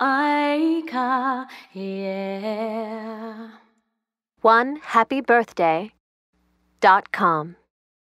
Aika, yeah. One happy birthday dot com.